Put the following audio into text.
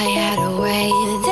I had a way